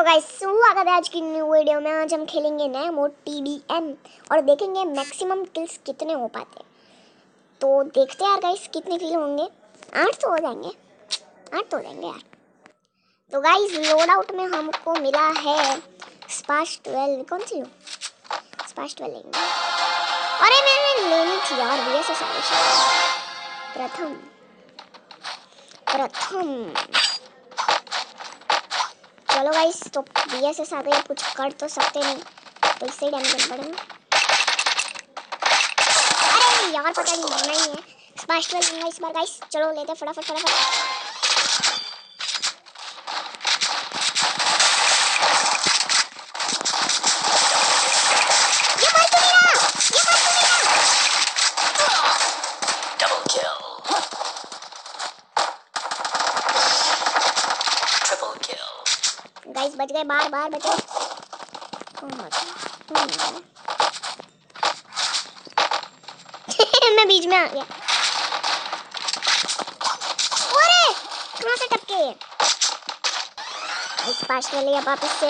तो गाइस स्वागत है आज की न्यू वीडियो में। आज हम खेलेंगे नया मोड टी और देखेंगे मैक्सिमम किल्स कितने हो पाते हैं। तो देखते यार गाइस कितने किल होंगे। आठ तो हो जाएँगे। आठ तो हो जाएँगे यार। तो गाइस लोड आउट में हमको मिला है स्पाश ट्वेल्व कौन सी लो स्पाश ट्वेल्व लेंगे। अरे मैंने लेनी थी यार वी एस प्रथम। प्रथम। चलो गाइस तो बी एस एस आ गई, कुछ कर तो सकते नहीं। तो इससे ही डैमेज पड़ेगा अरे यार, पता नहीं लेना ही है। ट्वेल्व लूँगा इस बार गाइस चलो, लेते फटाफट फटाफट ये मर तो नहीं रहा ये मर तो नहीं रहा Double kill. Triple kill. Guys बच गए बार बार बचे। बचा? मैं बीच में आ गया। अरे कहाँ से टपके इस पास ले लिया वापस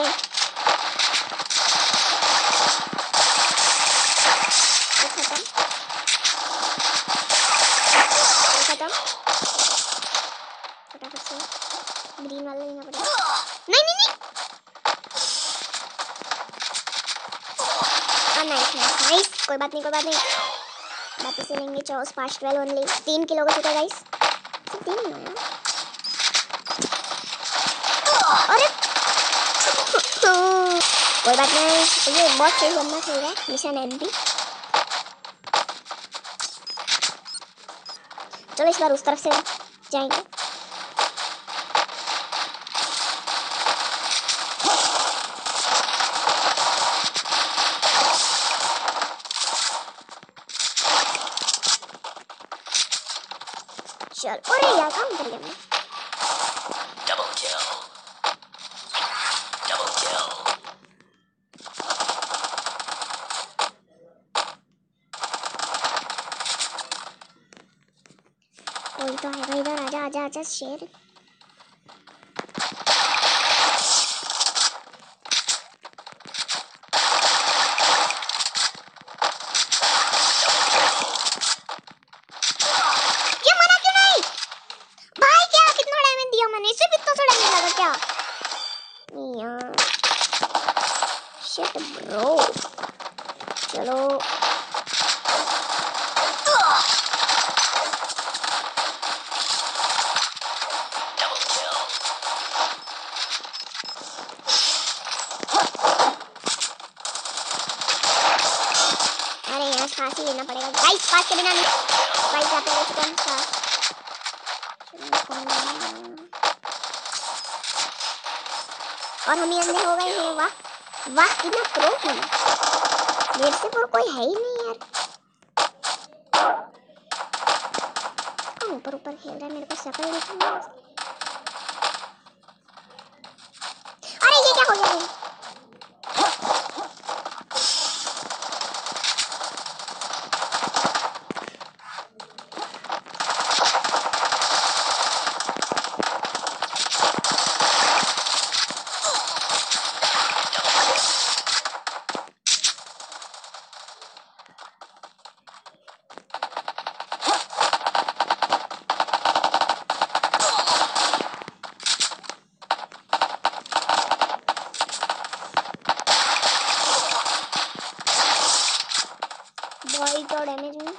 खत्म। फटाफट से। ग्रीन वाला लेना पड़ेगा नहीं नहीं नहीं हाँ नाइस नाइस नाइस कोई बात नहीं, कोई बात नहीं। वापस से लेंगे चलो स्पाश ट्वेल्व ओनली तीन किलो का चुका गाइस तीन ही अरे! कोई बात नहीं ये बहुत सही रहा है मिशन एमपी चलो इस बार उस तरफ़ से जाएँगे चल अरे यार काम कर लिया मैं Double kill. Double kill. कोई तो आएगा इधर आजा आजा आजा शेर ये मरा क्यों नहीं भाई क्या कितना डैमेज दिया मैंने सिर्फ़ इतना सा डैमेज लगा क्या यार शिट ब्रो चलो Double kill. अरे यहाँ सांस ही लेना पड़ेगा गाइस सांस के बिना नहीं गाइस यहाँ पे ले चुका और हम ये अंधे हो गए हैं। वाह वाह, कितना प्रो हूँ। मेरे से पर कोई है ही नहीं यार। ऊपर ऊपर खेल रहा है? मेरे को शक्ल दिख बॉडी तो डैमेज में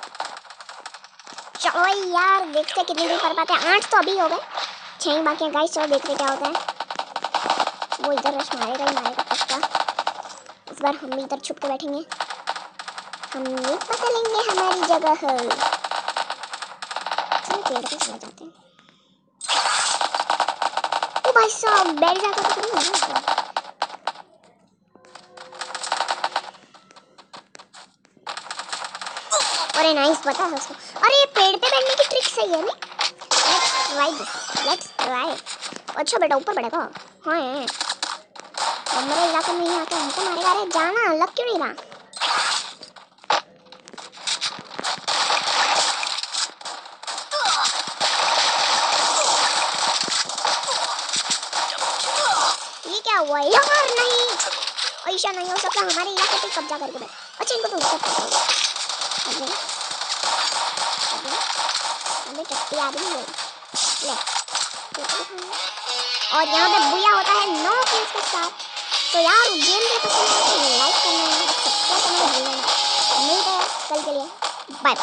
चलो यार, देखते कितनी दूर कर पाते हैं। आठ तो अभी हो गए। छह ही बाकी हैं। गाइस चलो देखते क्या होता है। वो इधर रश मारेगा ही मारेगा पक्का। इस बार हम भी इधर छुप के बैठेंगे। हम ये पता लेंगे हमारी जगह। चलो पेड़ पे चले जाते हैं। ओ भाई साहब, बैठ जाता तो कहीं अरे नाइस पता है उसको। अरे ये पेड़ पे बैठने की ट्रिक सही है ना लेट्स ट्राई अच्छा बेटा, ऊपर बैठेगा हाँ हमारे इलाके में ही आके हमको मारेगा अरे जाना, लग क्यों नहीं रहा? हुआ? यार नहीं। ऐसा नहीं हो सकता, हमारे इलाके पे कब्जा करके बैठ। अच्छा इनको तो है और यहाँ पे बुया होता है नौ किल्स के साथ। तो यार गेम आए तो लाइक करना है सब्सक्राइब करना भूलना नहीं मिलते हैं कल के लिए। बाय